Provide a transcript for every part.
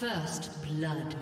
First blood.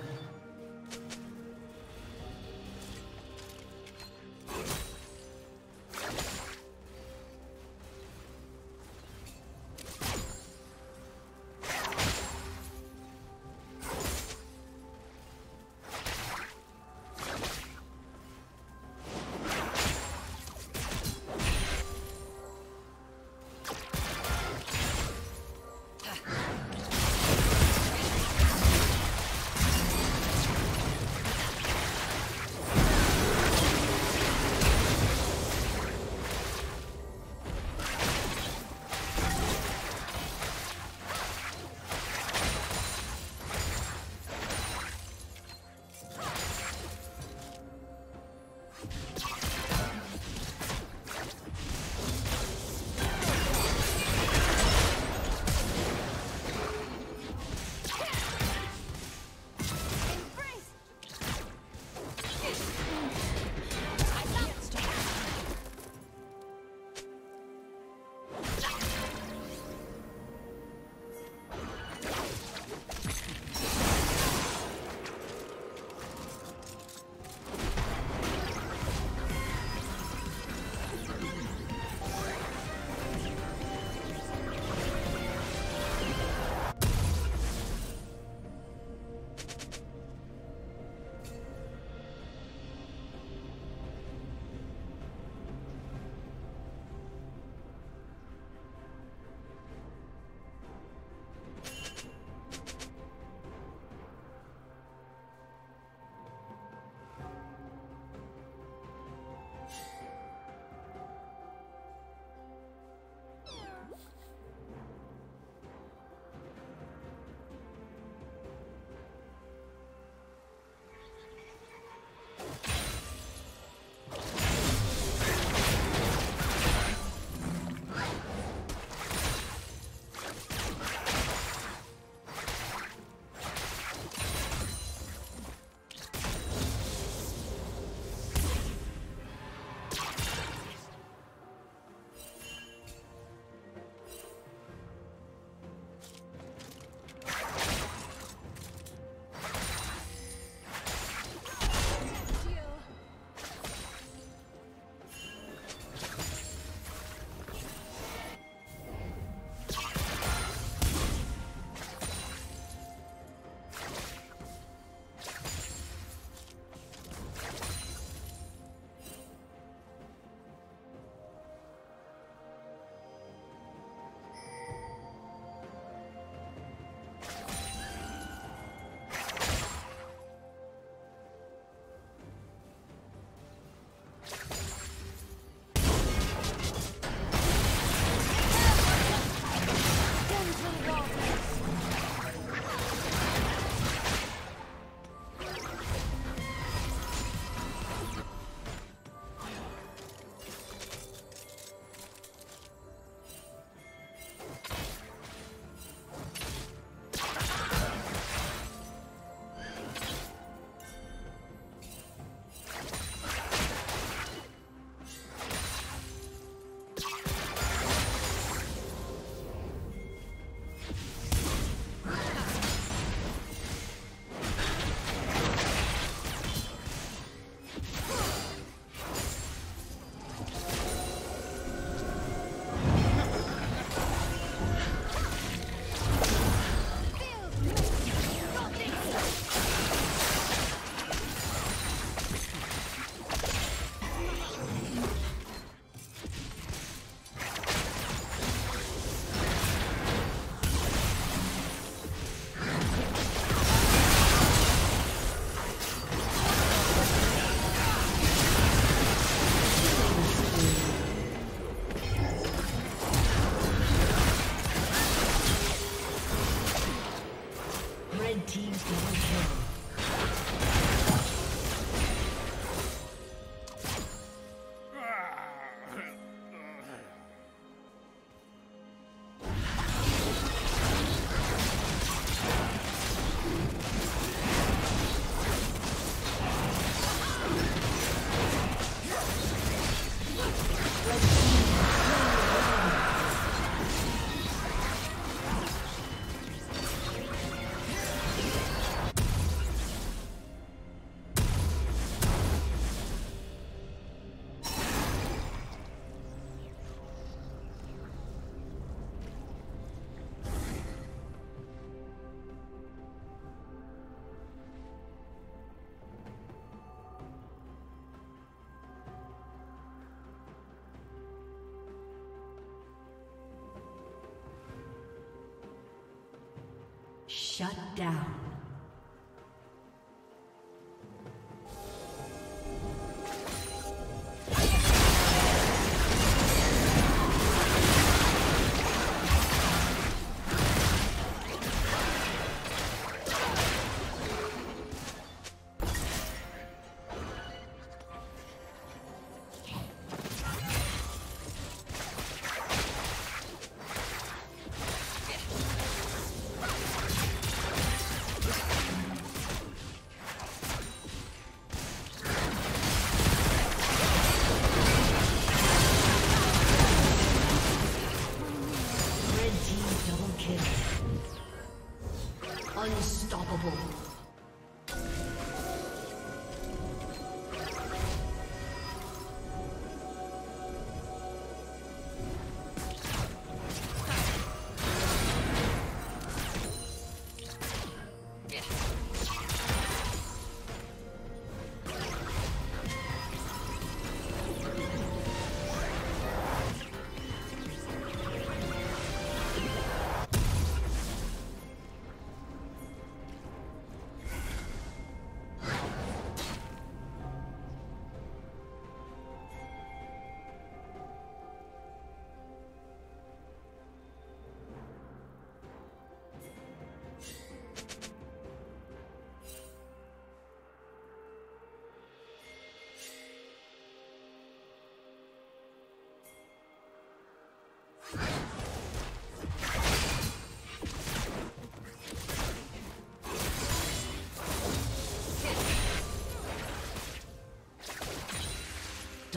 Shut down.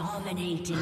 Dominating.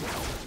Blue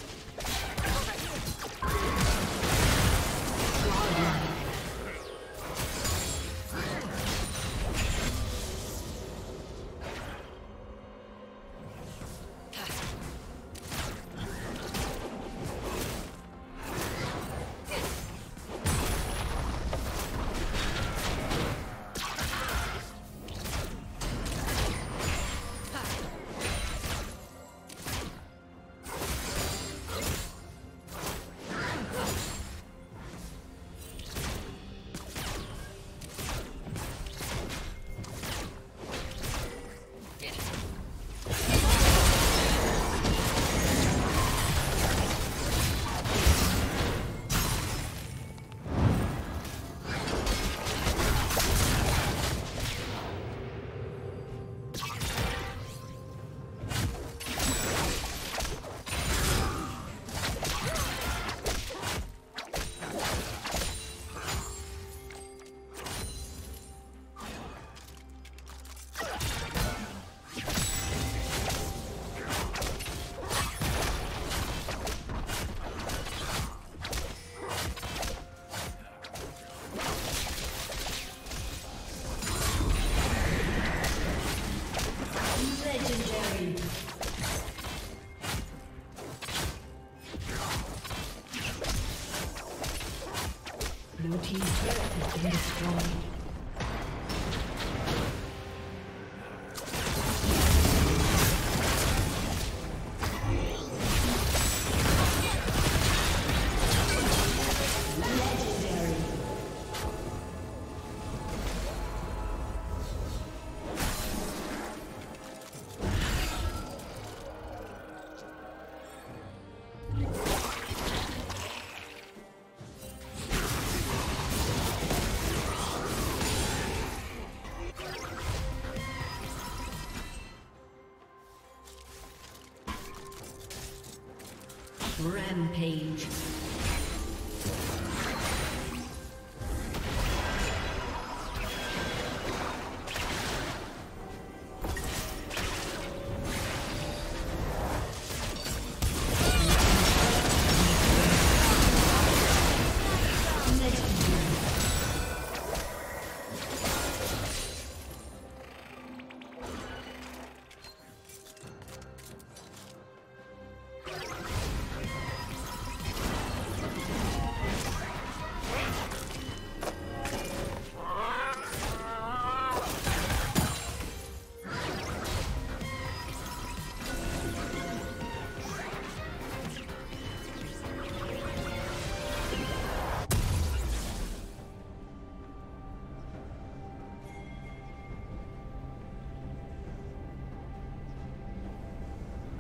Rampage.